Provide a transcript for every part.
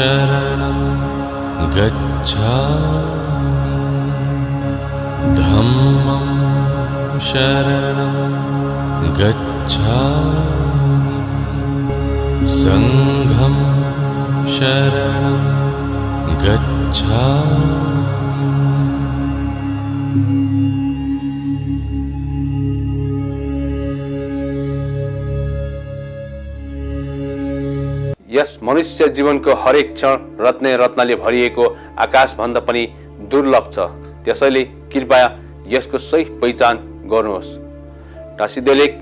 शरणं गच्छामि। धम्मं शरणं गच्छामि। सङ्घं शरणं गच्छामि यस मनुष्य जीवनको हरेक क्षण रत्ने रत्नले भरिएको आकाशभन्दा पनि दुर्लभ छ। त्यसैले कृपया यसको सही पहिचान गर्नुहोस्। टासिदेलेक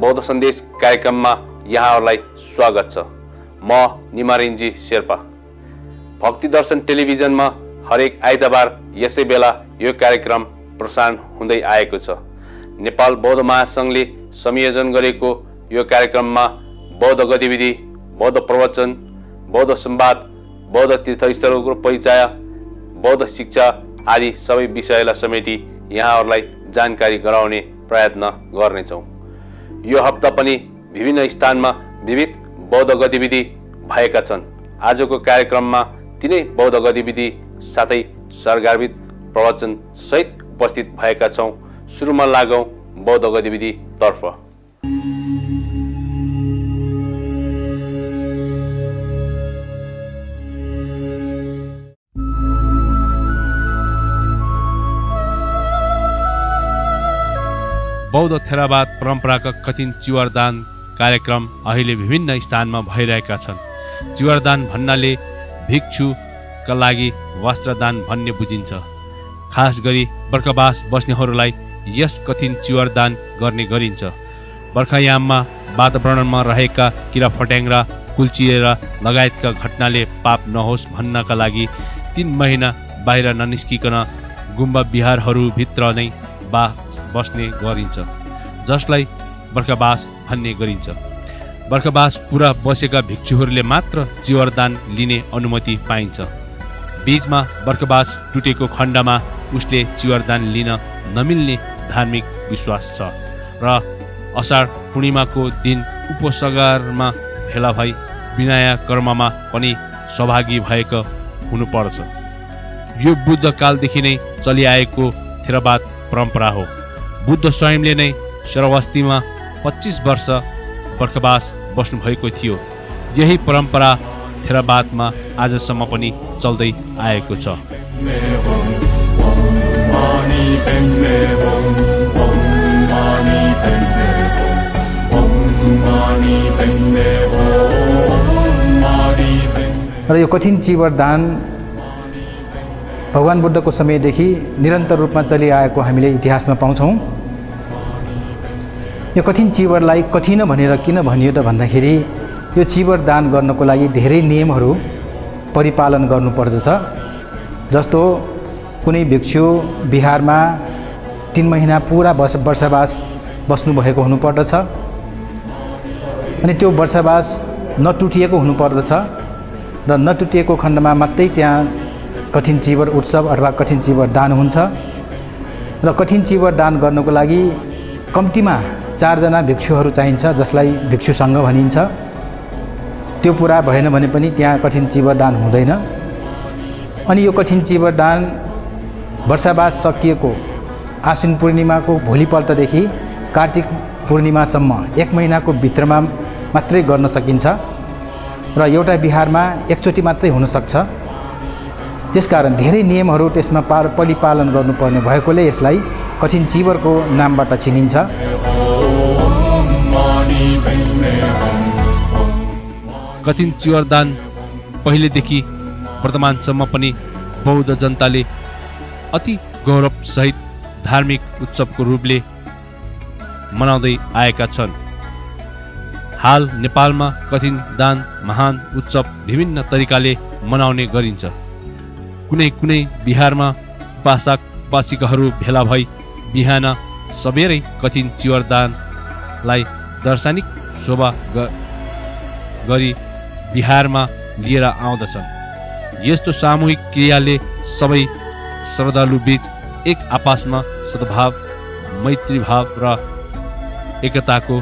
बौद्ध सन्देश कार्यक्रममा यहाँहरूलाई स्वागत छ। म निमारिन्जी शेर्पा। भक्ति दर्शन टेलिभिजनमा हरेक आइतबार यसै बेला यो कार्यक्रम प्रसारण हुँदै आएको छ। नेपाल बौद्ध महासङ्घले संयोजन गरेको यो कार्यक्रममा बौद्ध गतिविधि बौद्ध प्रवचन बौद्ध संवाद बौद्ध तीर्थस्थलहरूको परिचय बौद्ध शिक्षा आदि सबै विषयलाई समेटी यहाँहरूलाई जानकारी गराउने प्रयत्न गर्नेछौँ। यो हप्ता पनि विभिन्न स्थानमा विविध बौद्ध गतिविधि भएका छन्। आजको कार्यक्रममा तिनै बौद्ध गतिविधि साथै प्रवचन सहित उपस्थित भएका छौँ। सुरुमा लागौँ बौद्ध गतिविधितर्फ बौद्ध थेरावाद परम्पराका कठिन चिवरदान कार्यक्रम अहिले विभिन्न स्थानमा भइरहेका छन्। चिवरदान भन्नाले भिक्षुका लागि वस्त्रदान भन्ने बुझिन्छ। खास गरी बर्खबास बस्नेहरूलाई यस कठिन चिवरदान गर्ने गरिन्छ। बर्खायाममा वातावरणमा रहेका किरा फट्याङ्ग्रा कुल्चिएर लगायतका घटनाले पाप नहोस् भन्नका लागि तिन महिना बाहिर ननिस्किकन गुम्बा बिहारहरूभित्र नै बा बस्ने गरिन्छ जसलाई बर्खबास भन्ने गरिन्छ। बर्खबास पुरा बसेका भिक्षुहरूले मात्र चिवरदान लिने अनुमति पाइन्छ। बीचमा बर्खबास टुटेको खण्डमा उसले चिवरदान लिन नमिल्ने धार्मिक विश्वास छ र असार पूर्णिमाको दिन उपसगारमा भेला भई विनय कर्ममा पनि सहभागी भएको हुनुपर्छ। यो बुद्ध कालदेखि नै चलिआएको थेरवाद परम्परा हो। बुद्ध स्वयंले नै श्रवस्तीमा पच्चिस वर्ष बर्खबास बस्नुभएको थियो। यही परम्परा थेरावादमा आजसम्म पनि चल्दै आएको छ। र यो कठिन चिवरदान भगवान् बुद्धको समयदेखि निरन्तर रूपमा चलिआएको हामीले इतिहासमा पाउँछौँ। यो कठिन चिवरलाई कठिन भनेर किन भनियो त भन्दाखेरि यो चिवर दान गर्नको लागि धेरै नियमहरू परिपालन गर्नुपर्दछ। जस्तो कुनै भिक्षु बिहारमा तिन महिना पुरा वर्ष वर्षावास बस्नुभएको हुनुपर्दछ अनि त्यो वर्षावास नटुटिएको हुनुपर्दछ र नटुटिएको खण्डमा मात्रै त्यहाँ कठिन चिवर उत्सव अथवा कठिन चिवर दान हुन्छ। र कठिन चिवर दान गर्नको लागि कम्तीमा चारजना भिक्षुहरू चाहिन्छ जसलाई भिक्षु सङ्घ भनिन्छ। त्यो पुरा भएन भने पनि त्यहाँ कठिन चिवर दान हुँदैन। अनि यो कठिन चिवर दान वर्षावास सकिएको आश्विन पूर्णिमाको भोलिपल्टदेखि कार्तिक पूर्णिमासम्म एक महिनाको भित्रमा मात्रै गर्न सकिन्छ। र एउटा बिहारमा एकचोटि मात्रै हुनसक्छ। त्यसकारण धेरै नियमहरू त्यसमा पार परिपालन गर्नुपर्ने भएकोले यसलाई कठिन चिवरको नामबाट चिनिन्छ। कठिन चिवरदान पहिलेदेखि वर्तमानसम्म पनि बौद्ध जनताले अति गौरवसहित धार्मिक उत्सवको रूपले मनाउँदै आएका छन्। हाल नेपालमा कठिन दान महान उत्सव विभिन्न तरिकाले मनाउने गरिन्छ। कुनै कुनै बिहारमा उपासक उपासिकाहरू भेला भई बिहान सबेरै कठिन चिवरदानलाई दर्शनिक शोभा गरी बिहारमा लिएर आउँदछन्। यस्तो सामूहिक क्रियाले सबै श्रद्धालुबीच एक आपसमा सद्भाव मैत्रीभाव र एकताको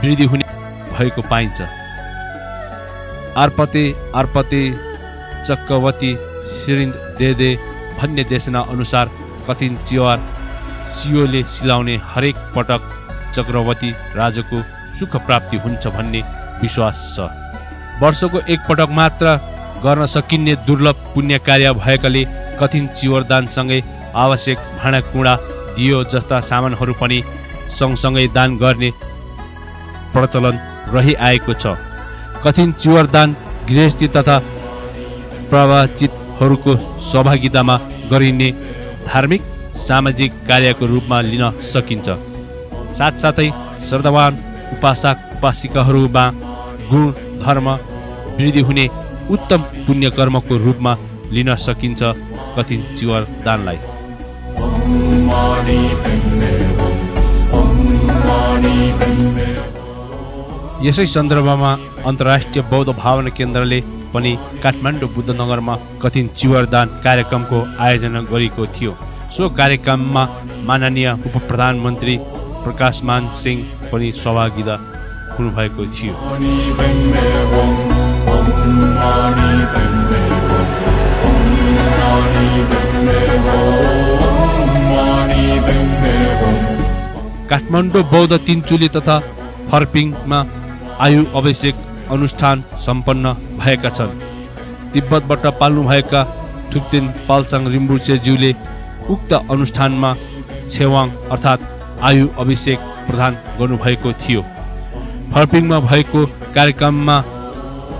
वृद्धि हुने भएको पाइन्छ। आर्पते आर्पते चक्रवती सिरिन्द दे दे भन्ने देशना अनुसार कठिन चिवार सियोले सिलाउने हरेक पटक चक्रवती राजाको सुख प्राप्ति हुन्छ भन्ने विश्वास छ। वर्षको एकपटक मात्र गर्न सकिने दुर्लभ पुण्य कार्य भएकाले कठिन चिवरदानसँगै आवश्यक भाँडाकुँडा दियो जस्ता सामानहरू पनि सँगसँगै दान गर्ने प्रचलन रहिआएको छ। कठिन चिवरदान गृहस्थी तथा प्रवाचितहरूको सहभागितामा गरिने धार्मिक सामाजिक कार्यको रूपमा लिन सकिन्छ। साथसाथै श्रद्धावान उपासक उपासिकाहरूमा गुण धर्म वृद्धि हुने उत्तम पुण्य कर्मको रूपमा लिन सकिन्छ कठिन चिवर दानलाई। यसै सन्दर्भमा अन्तर्राष्ट्रिय बौद्ध भावना केन्द्रले पनि काठमाडौँ बुद्धनगरमा कठिन चिवरदान कार्यक्रमको आयोजना गरेको थियो। सो कार्यक्रममा माननीय उप प्रधानमन्त्री प्रकाशमान सिंह पनि सहभागिता हुनुभएको थियो। काठमाडौँ बौद्ध तिनचुली तथा फर्पिङमा आयु अभिषेक अनुष्ठान सम्पन्न भएका छन्। तिब्बतबाट पाल्नुभएका थुप्तेन पाल्साङ रिम्बुचेज्यूले उक्त अनुष्ठानमा छेवाङ अर्थात् आयु अभिषेक प्रदान गर्नुभएको थियो। फर्पिङमा भएको कार्यक्रममा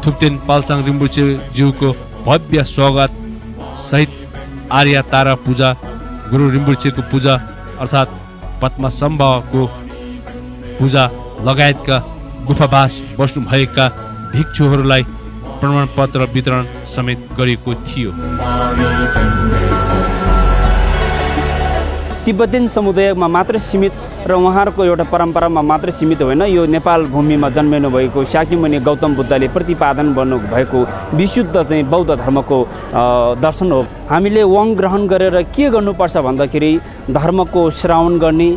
थुप्तेन पाल्साङ रिम्बुचेज्यूको भव्य स्वागत सहित आर्य तारा पूजा गुरु रिम्बुचेको पूजा अर्थात् पद्मसम्भको पूजा लगायतका गुफावास बस्नुभएका भिक्षुहरूलाई प्रमाणपत्र वितरण समेत गरिएको थियो। तिब्बतीन समुदायमा मात्रै सीमित र उहाँहरूको एउटा परम्परामा मात्रै सीमित होइन। यो नेपाल भूमिमा जन्मिनु भएको शाक्यमुनि गौतम बुद्धले प्रतिपादन गर्नुभएको विशुद्ध चाहिँ बौद्ध धर्मको दर्शन हो। हामीले वङ ग्रहण गरेर के गर्नुपर्छ भन्दाखेरि धर्मको श्रावण गर्ने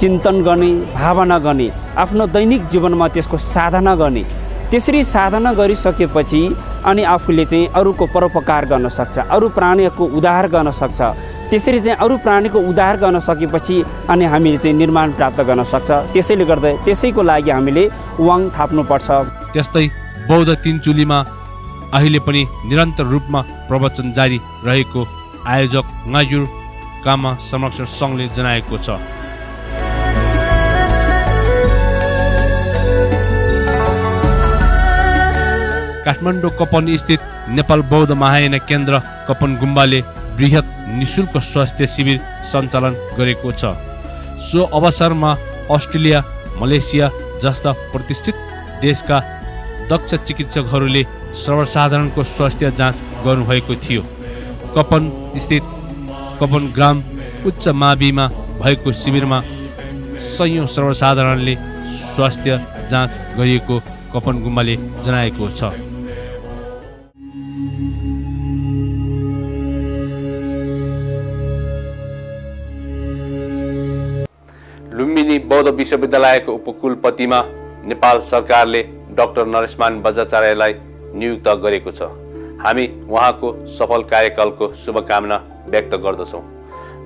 चिन्तन गर्ने भावना गर्ने आफ्नो दैनिक जीवनमा त्यसको साधना गर्ने त्यसरी साधना गरिसकेपछि अनि आफूले चाहिँ अरूको परोपकार गर्न सक्छ अरू प्राणीको उद्धार गर्न सक्छ। त्यसरी चाहिँ अरू प्राणीको उद्धार गर्न सकेपछि अनि हामीले चाहिँ निर्माण प्राप्त गर्न सक्छ। त्यसैले गर्दा त्यसैको लागि हामीले वाङ थाप्नुपर्छ। त्यस्तै बौद्ध तिनचुलीमा अहिले पनि निरन्तर रूपमा प्रवचन जारी रहेको आयोजक नायुर कामा संरक्षण सङ्घले जनाएको छ। काठमाडौँ कपन स्थित नेपाल बौद्ध महायान केन्द्र कपन गुम्बाले वृहत निशुल्क स्वास्थ्य शिविर सञ्चालन गरेको छ सो अवसरमा अस्ट्रेलिया मलेसिया जस्ता प्रतिष्ठित देशका दक्ष चिकित्सकहरूले सर्वसाधारणको स्वास्थ्य जाँच गर्नुभएको थियो कपन स्थित कपन ग्राम उच्च माविमा भएको शिविरमा सयौँ सर्वसाधारणले स्वास्थ्य जाँच गरिएको कपन गुम्बाले जनाएको छ विश्वविद्यालयको उपकुलपतिमा नेपाल सरकारले डाक्टर नरेशमान बजाचार्यलाई नियुक्त गरेको छ। हामी उहाँको सफल कार्यकालको शुभकामना व्यक्त गर्दछौँ।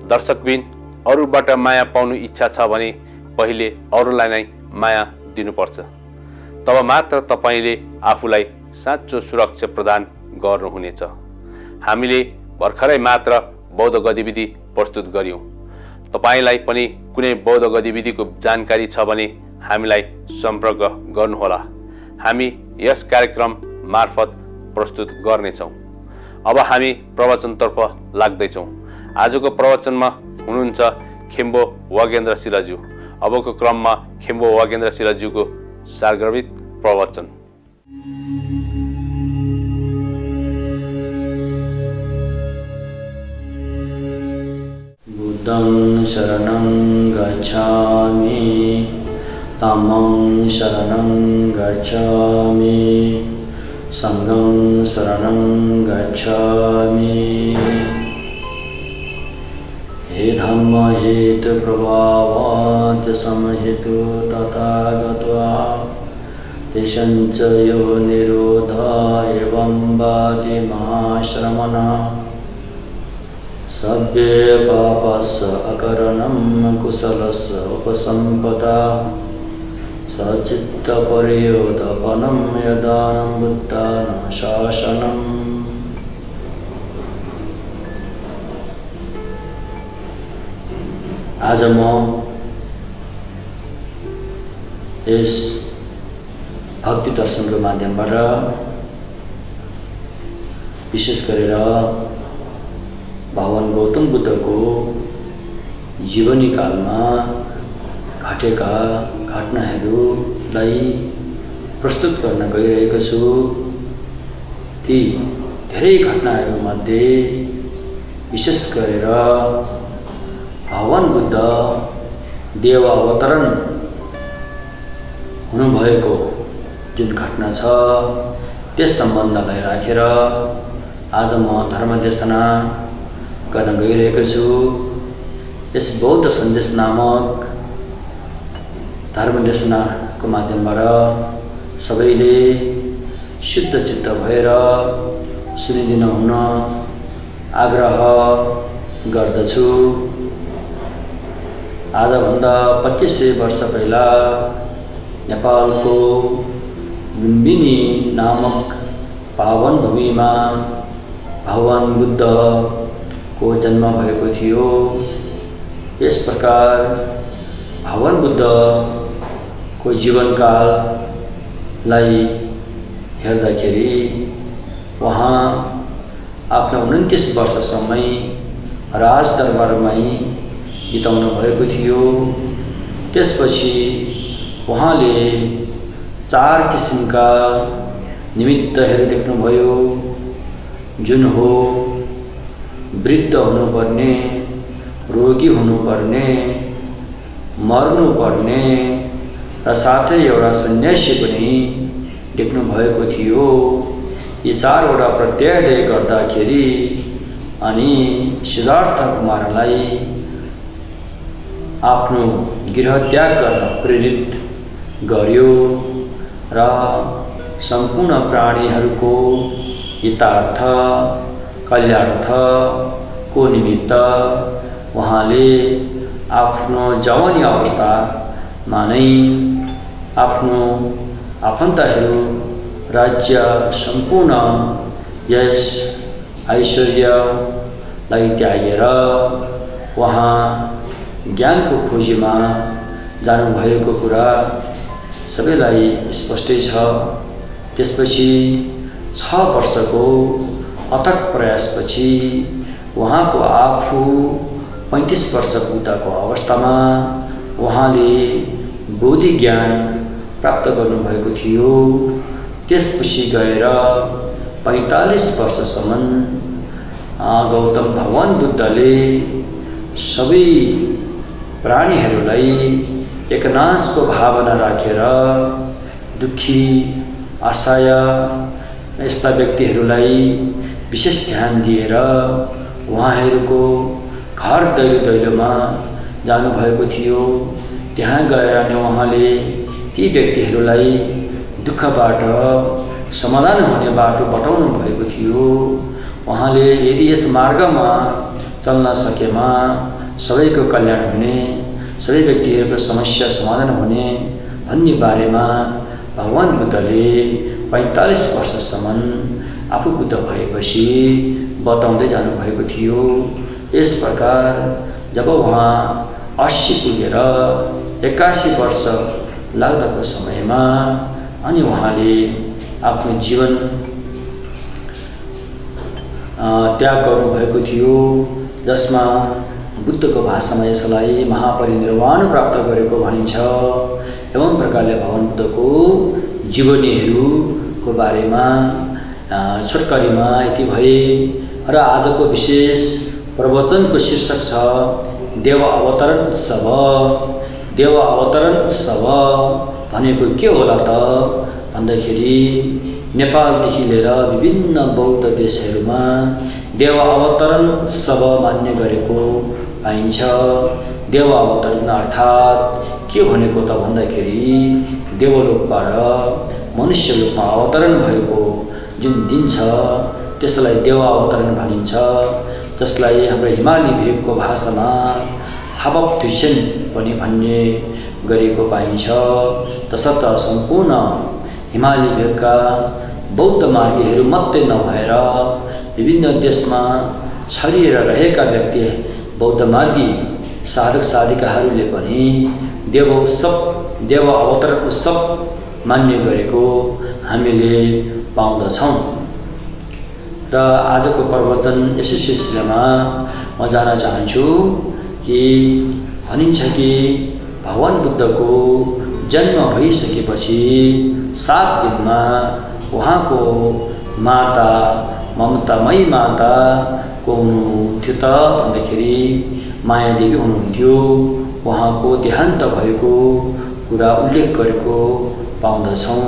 दर्शकबिन अरूबाट माया पाउनु इच्छा छ भने पहिले अरूलाई नै माया दिनुपर्छ। तब मात्र तपाईँले आफूलाई साँचो सुरक्षा प्रदान गर्नुहुनेछ। हामीले भर्खरै मात्र बौद्ध गतिविधि प्रस्तुत गर्यौँ तपाईँलाई पनि कुनै बौद्ध गतिविधिको जानकारी छ भने हामीलाई सम्पर्क गर्नुहोला। हामी यस कार्यक्रम मार्फत प्रस्तुत गर्नेछौँ। अब हामी प्रवचनतर्फ लाग्दैछौँ। आजको प्रवचनमा हुनुहुन्छ खेम्बो वागेन्द्र शिलाज्यू। अबको क्रममा खेम्बो वागेन्द्र शिलाज्यूको सार्गर्भित प्रवचन। बुद्धं शरणं गच्छामि। धम्मं शरणं गच्छामि। सङ्गं शरणं गच्छामि। हे धम्म हेतुप्रभावात् समहेतु तथा गत्वा निरोध एवं वादिमाश्रमण सभ्ये पापस्य अकरणं कुशलस्य उपसम्पदा। सचित्तपर्योदपनं यदानं बुद्धानं शासनम् आज म यस भक्ति दर्शनको माध्यमबाट विशेष गरेर भगवान् गौतम बुद्धको जीवनी कालमा घटेका घटनाहरूलाई प्रस्तुत गर्न गइरहेको छु। ती धेरै घटनाहरूमध्ये विशेष गरेर भगवान् बुद्ध देव अवतरण हुनुभएको जुन घटना छ त्यस सम्बन्धलाई राखेर आज म धर्मदेशना गर्न गइरहेको छु यस बौद्ध सन्देश नामक धर्मदेशनाको माध्यमबाट सबैले शुद्ध चित्त भएर सुनिदिनु हुन आग्रह गर्दछु आजभन्दा पच्चिस सय वर्ष पहिला नेपालको लुम्बिनी नामक पावन भूमिमा भगवान् बुद्धको जन्म भएको थियो। यस प्रकार भगवान् बुद्धको जीवनकाललाई हेर्दाखेरि उहाँ आफ्नो उन्तिस वर्षसम्मै राजदरबारमै बिताउनु भएको थियो। त्यसपछि उहाँले चार किसिमका निमित्तहरू देख्नुभयो। जुन हो वृद्ध हुनुपर्ने रोगी हुनुपर्ने मर्नुपर्ने र साथै एउटा सन्यासी पनि देख्नु भएको थियो। यी चारवटा प्रत्यायले गर्दाखेरि अनि सिद्धार्थ कुमारलाई आफ्नो गृह त्याग गर्न प्रेरित गर्यो र सम्पूर्ण प्राणीहरूको हितार्थ कल्याणार्थको निमित्त उहाँले आफ्नो जवानी अवस्थामा नै आफ्नो आफन्तहरू राज्य सम्पूर्ण यस ऐश्वर्यलाई त्यागेर उहाँ ज्ञानको खोजीमा जानुभएको कुरा सबैलाई स्पष्टै छ। त्यसपछि छ वर्षको अथक प्रयासपछि उहाँको आफू पैँतिस वर्ष पुग्दाको अवस्थामा उहाँले बोधि ज्ञान प्राप्त गर्नुभएको थियो। त्यसपछि गएर पैँतालिस वर्षसम्म गौतम भगवान् बुद्धले सबै प्राणीहरूलाई एकनाशको भावना राखेर दुःखी असहाय यस्ता व्यक्तिहरूलाई विशेष ध्यान दिएर उहाँहरूको घर दैलो दैलोमा जानुभएको थियो। त्यहाँ गएर नै उहाँले ती व्यक्तिहरूलाई दुःखबाट समाधान हुने बाटो बताउनु भएको थियो। उहाँले यदि यस मार्गमा चल्न सकेमा सबैको कल्याण हुने सबै व्यक्तिहरूको समस्या समाधान हुने भन्ने बारेमा भगवान् बुद्धले पैँतालिस वर्षसम्म आफू बुद्ध भएपछि बताउँदै जानुभएको थियो। यस प्रकार जब उहाँ अस्सी पुगेर एक्कासी वर्ष लाग्दाको समयमा अनि उहाँले आफ्नो जीवन त्याग गर्नुभएको थियो जसमा बुद्धको भाषामा यसलाई महापरिनिर्वाण प्राप्त गरेको भनिन्छ। एवं प्रकारले भगवान् बुद्धको जीवनीहरूको बारेमा छोटकरीमा यति भए र आजको विशेष प्रवचनको शीर्षक छ देव अवतरण उत्सव। देव अवतरण उत्सव। भनेको के होला त? भन्दाखेरि नेपालदेखि लिएर विभिन्न बौद्ध देशहरूमा देव अवतरण उत्सव मान्ने गरेको पाइन्छ। देव अवतरण अर्थात् के भनेको त भन्दाखेरि देवलोकबाट मनुष्य रूपमा अवतरण भएको जुन दिन छ त्यसलाई देव अवतरण भनिन्छ। जसलाई हाम्रो हिमाली भेगको भाषामा हाबक ट्युसन पनि भन्ने गरेको पाइन्छ। तसर्थ सम्पूर्ण हिमाली भेगका बौद्ध मार्गीहरू मात्रै नभएर विभिन्न देशमा छरिएर रहेका व्यक्ति बौद्ध मार्गी साधक साधिकाहरूले पनि देव उत्सव देव अवतरण उत्सव मान्ने गरेको हामीले पाउँदछौँ। र आजको प्रवचन यसै सिलसिलामा म जान चाहन्छु कि भनिन्छ कि भगवान् बुद्धको जन्म भइसकेपछि सात दिनमा उहाँको माता ममतामयी माता को हुनुहुन्थ्यो त भन्दाखेरि मायादेवी हुनुहुन्थ्यो। उहाँको देहान्त भएको कुरा उल्लेख गरेको पाउँदछौँ।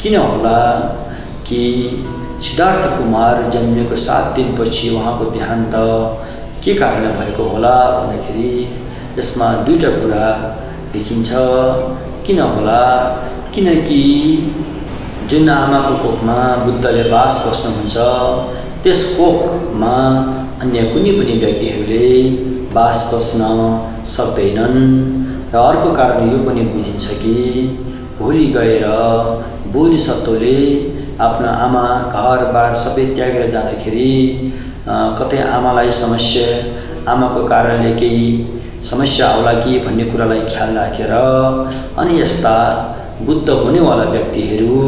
किन होला? कि सिद्धार्थ कुमार जन्मिएको सात दिनपछि उहाँको देहान्त के कारणले भएको होला भन्दाखेरि यसमा दुईवटा कुरा देखिन्छ। किन होला? किनकि जुन आमाको कोखमा बुद्धले बास बस्नुहुन्छ त्यस कोखमा अन्य कुनै पनि व्यक्तिहरूले बास बस्न सक्दैनन् र अर्को कारण यो पनि बुझिन्छ कि भोलि गएर बोधिसत्वले आफ्नो आमा घरबार सबै त्यागेर जाँदाखेरि कतै आमालाई समस्या आमाको कारणले केही समस्या होला कि भन्ने कुरालाई ख्याल राखेर अनि यस्ता बुद्ध हुनेवाला व्यक्तिहरू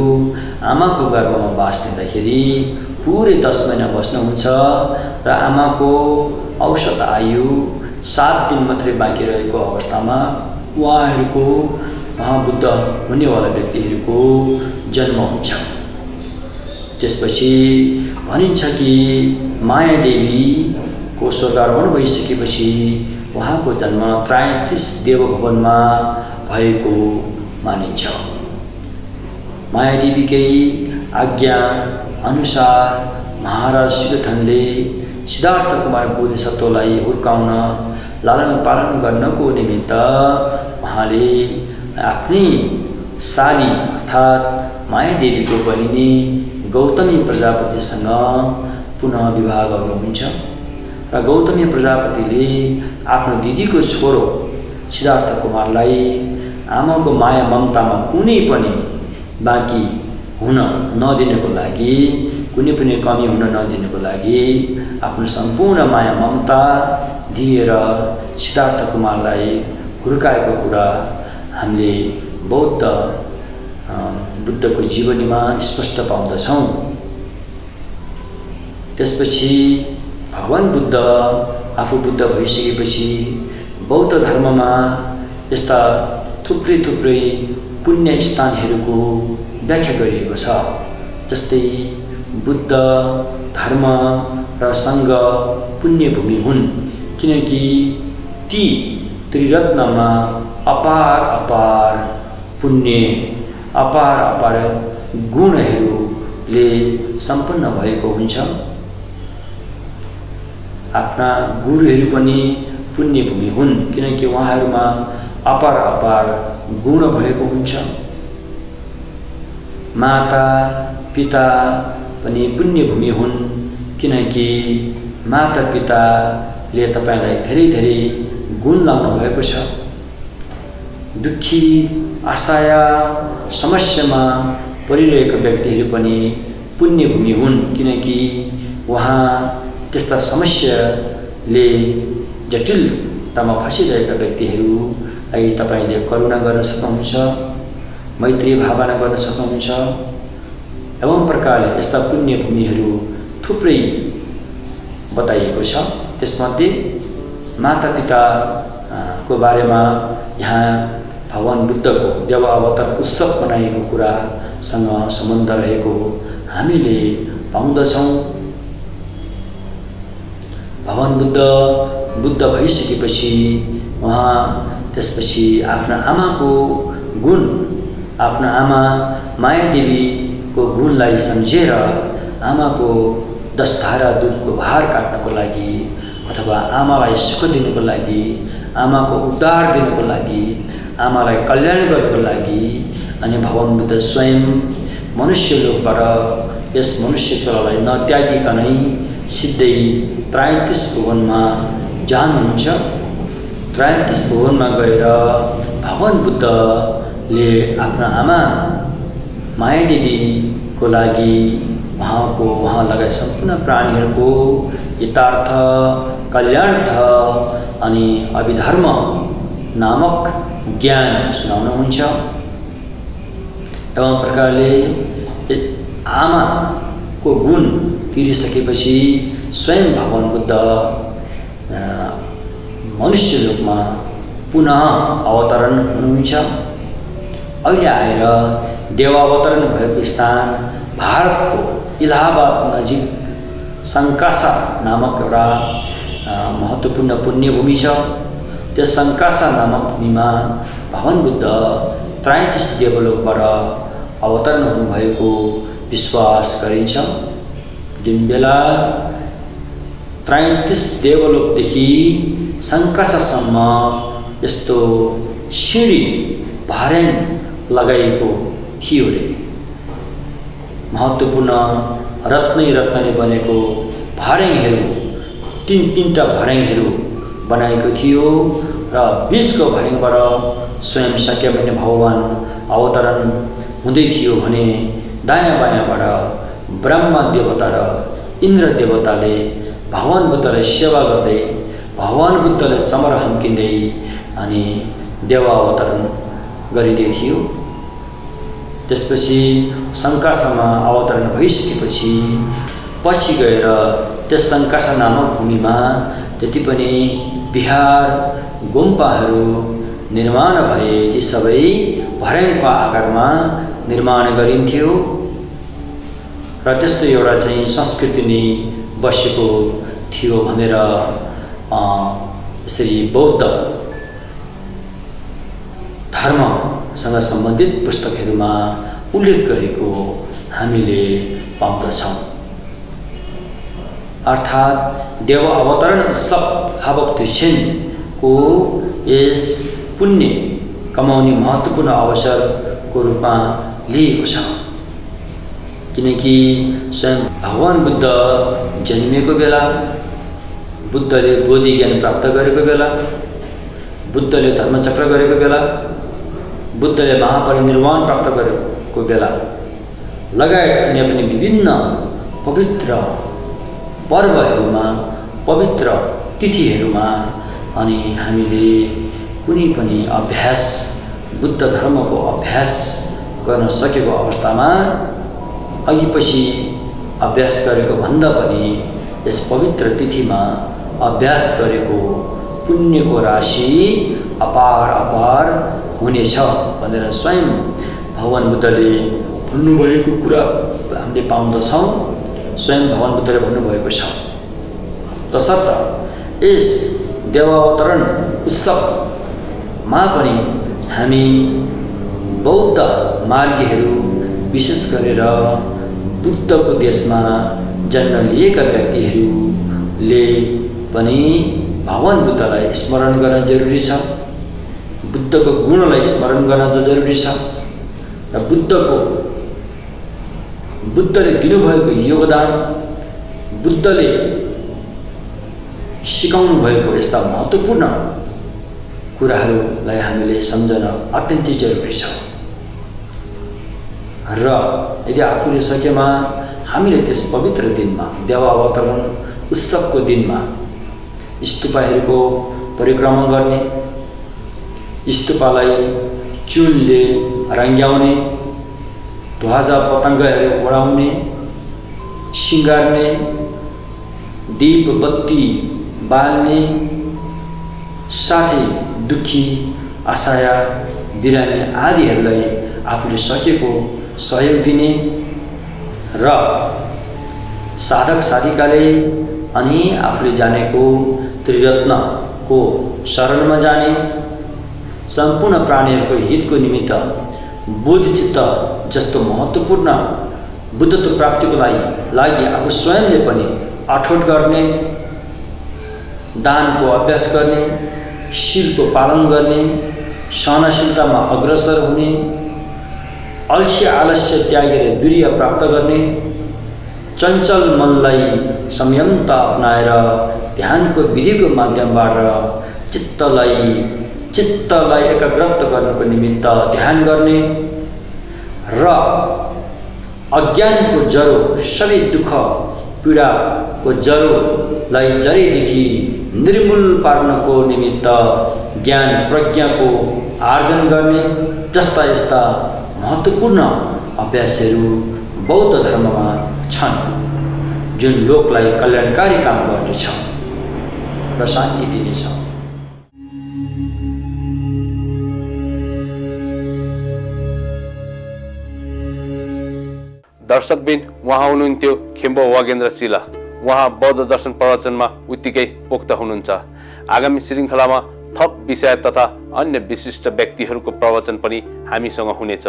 आमाको गर्भमा बास लिँदाखेरि पुरै दस महिना बस्नुहुन्छ र आमाको औषध आयु सात दिन मात्रै बाँकी रहेको अवस्थामा उहाँहरूको महाबुद्ध हुनेवाला व्यक्तिहरूको जन्म हुन्छ। त्यसपछि भनिन्छ कि मायादेवीको स्वर्गारोहण भइसकेपछि उहाँको जन्म त्रायत्रिस देवभवनमा भएको मानिन्छ। मायादेवीकै आज्ञा अनुसार महाराज श्रीधनले सिद्धार्थ कुमार बोधिसत्वलाई हुर्काउन लालन पालन गर्नको निमित्त उहाँले आफ्नै साली अर्थात् मायादेवीको बहिनी गौतमी प्रजापतिसँग पुनः विवाह गर्नुहुन्छ र गौतमी प्रजापतिले आफ्नो दिदीको छोरो सिद्धार्थ कुमारलाई आमाको माया ममतामा कुनै पनि बाँकी हुन नदिनको लागि कुनै पनि कमी हुन नदिनको लागि आफ्नो सम्पूर्ण माया ममता दिएर सिद्धार्थ कुमारलाई हुर्काएको कुरा हामीले बौद्ध बुद्धको जीवनीमा स्पष्ट पाउँदछौँ। त्यसपछि भगवान् बुद्ध आफू बुद्ध भइसकेपछि बौद्ध धर्ममा यस्ता थुप्रै थुप्रै पुण्य स्थानहरूको व्याख्या गरिएको छ जस्तै बुद्ध धर्म र सङ्घ पुण्यभूमि हुन् किनकि ती त्रिरत्नमा अपार अपार पुण्य अपार अपार गुणहरूले सम्पन्न भएको हुन्छ। आफ्ना गुरुहरू पनि पुण्यभूमि हुन् किनकि उहाँहरूमा अपार अपार गुण भएको हुन्छ। माता पिता पनि पुण्यभूमि हुन् किनकि माता पिताले तपाईँलाई धेरै धेरै गुण लाउनु भएको छ। दुःखी आशाया समस्यामा परिरहेका व्यक्तिहरू पनि पुण्यभूमि हुन् किनकि उहाँ त्यस्ता समस्याले जटिलतामा फँसिरहेका व्यक्तिहरूलाई तपाईँले करुणा गर्न सक्नुहुन्छ मैत्री भावना गर्न सक्नुहुन्छ एवं प्रकारले यस्ता पुण्यभूमिहरू थुप्रै बताइएको छ। त्यसमध्ये माता पिताको बारेमा यहाँ भगवान् बुद्धको देव अवतार उत्सव मनाइएको कुरासँग सम्बन्ध रहेको हामीले पाउँदछौँ। भगवान् बुद्ध बुद्ध भइसकेपछि उहाँ त्यसपछि आफ्ना आमाको गुण आफ्ना आमा मायादेवीको गुणलाई सम्झेर आमाको दस धारा दुधको भार काट्नको लागि अथवा आमालाई सुख दिनुको लागि आमाको उद्धार दिनुको लागि आमालाई कल्याण गर्नको लागि अनि भगवान् बुद्ध स्वयं मनुष्य लोकबाट यस मनुष्य चोलालाई नत्यागिकनै सिधै त्राइतिस भुवनमा जानुहुन्छ। त्राइतिस भुवनमा गएर भगवान् बुद्धले आफ्ना आमा माया देवीको लागि उहाँको उहाँ लगायत सम्पूर्ण प्राणीहरूको हितार्थ कल्याणार्थ अनि अभिधर्म नामक ज्ञान सुनाउनुहुन्छ एवं प्रकारले आमाको गुण तिरिसकेपछि स्वयं भगवान् बुद्ध मनुष्य रूपमा पुनः अवतरण हुनुहुन्छ। अहिले आएर देवावतरण भएको स्थान भारतको इलाहाबाद नजिक सङ्कासा नामक एउटा महत्त्वपूर्ण पुण्यभूमि छ। त्यस सङ्कासा नामक भूमिमा भगवान् बुद्ध त्राइतिस देवलोकबाट अवतरण हुनुभएको विश्वास गरिन्छ। जुन बेला त्राइतिस देवलोकदेखि सङ्कासासम्म यस्तो सिँढी भार्याङ लगाइएको थियो अरे महत्त्वपूर्ण रत्नै रत्नले बनेको भार्याङहरू तिन तिनवटा भार्याङहरू बनाएको थियो। र बिचको भार्याङबाट स्वयं सक्य भने भगवान् अवतरण हुँदै थियो भने दायाँ बायाँबाट ब्रह्मा देवता र इन्द्र देवताले भगवान् बुद्धलाई सेवा गर्दै भगवान् बुद्धलाई चमर हम्किँदै अनि देवा अवतरण गरिँदै थियो। त्यसपछि शङ्कासामा अवतरण भइसकेपछि पछि गएर त्यस शङ्कासा नामक भूमिमा जति पनि बिहार गुम्पाहरू निर्माण भए ती सबै भर्याङको आकारमा निर्माण गरिन्थ्यो र त्यस्तो एउटा चाहिँ संस्कृति नै बसेको थियो भनेर यसरी बौद्ध धर्मसँग सम्बन्धित पुस्तकहरूमा उल्लेख गरेको हामीले पाउँदछौँ अर्थात् देव अवतरण उत्सव हावक को यस पुण्य कमाउने महत्त्वपूर्ण अवसरको रूपमा लिएको छ। किनकि स्वयं भगवान् बुद्ध जन्मिएको बेला बुद्धले बोधि ज्ञान प्राप्त गरेको बेला बुद्धले धर्मचक्र गरेको बेला बुद्धले महापरिनिर्वाण प्राप्त गरेको बेला लगायत अन्य पनि विभिन्न पवित्र पर्वहरूमा पवित्र तिथिहरूमा अनि हामीले कुनै पनि अभ्यास बुद्ध धर्मको अभ्यास गर्न सकेको अवस्थामा अघि पछि अभ्यास गरेको भन्दा पनि यस पवित्र तिथिमा अभ्यास गरेको पुण्यको राशि अपार अपार हुनेछ भनेर स्वयं भगवान् बुद्धले भन्नुभएको कुरा हामीले पाउँदछौँ। स्वयं भगवान् बुद्धले भन्नुभएको छ। तसर्थ यस देवावतरण उत्सवमा पनि हामी बौद्ध मार्गीहरू विशेष गरेर बुद्धको देशमा जन्म लिएका व्यक्तिहरूले पनि भगवान् बुद्धलाई स्मरण गर्न जरुरी छ। बुद्धको गुणलाई स्मरण गर्न जरुरी छ। र बुद्धको बुद्धले दिनुभएको योगदान बुद्धले सिकाउनु भएको यस्ता महत्त्वपूर्ण कुराहरूलाई हामीले सम्झन अत्यन्तै जरुरी छ। र यदि आफूले सकेमा हामीले त्यस पवित्र दिनमा देवावतरण उत्सवको दिनमा स्तुपाहरूको परिक्रमा गर्ने स्तुपालाई चुनले रङ्ग्याउने ध्वजा पतङ्गहरू उडाउने सिँगार्ने दीप बत्ती बाल्ने साथै दुःखी असहाय बिरामी आदिहरूलाई आफूले सकेको सहयोग दिने र साधक साधिकाले अनि आफूले जानेको त्रिरत्नको शरणमा जाने सम्पूर्ण प्राणीहरूको हितको निमित्त बोधिचित्त जस्तो महत्त्वपूर्ण बुद्धत्व प्राप्तिको लागि लागि आफू स्वयंले पनि अठोट गर्ने दानको अभ्यास गर्ने शिरको पालन गर्ने सहनशीलतामा अग्रसर हुने अल्छी आलस्य त्यागेर वीर्य प्राप्त गर्ने चञ्चल मनलाई संयमता अप्नाएर ध्यानको विधिको माध्यमबाट चित्तलाई चित्तलाई एकाग्रत गर्नको निमित्त ध्यान गर्ने र अज्ञानको जरो सबै दुःख पीडाको जरोलाई जरैदेखि निर्मूल पार्नको निमित्त ज्ञान प्रज्ञाको आर्जन गर्ने जस्ता यस्ता महत्त्वपूर्ण अभ्यासहरू बौद्ध धर्ममा छन् जुन लोकलाई कल्याणकारी काम गर्नेछ र शान्ति दिनेछ। दर्शकबिन उहाँ हुनुहुन्थ्यो खेम्बो वागेन्द्र शिला। उहाँ बौद्ध दर्शन प्रवचनमा उत्तिकै पोख्त हुनुहुन्छ। आगामी श्रृङ्खलामा थप विषय तथा अन्य विशिष्ट व्यक्तिहरूको प्रवचन पनि हामीसँग हुनेछ।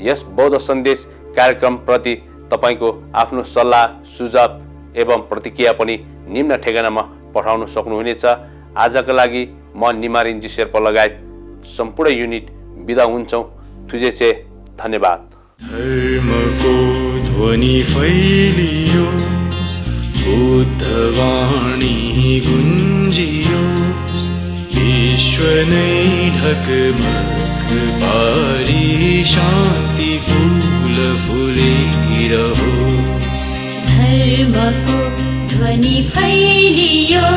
यस बौद्ध सन्देश कार्यक्रमप्रति तपाईँको आफ्नो सल्लाह सुझाव एवं प्रतिक्रिया पनि निम्न ठेगानामा पठाउन सक्नुहुनेछ। आजका लागि म निमारिन्जी शेर्पा लगायत सम्पूर्ण युनिट बिदा हुन्छौँ। तुझे धन्यवाद। बुद्धवाणी गुञ्जियो। विश्व नै ढक मृपारी शान्ति पूलफुर धर्मको ध्वनि फैलियो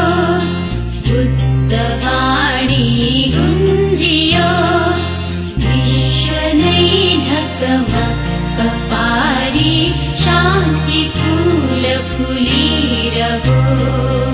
बुद्धवाणी गुञ्जियो विश्व नै ढक पारी Julira vos.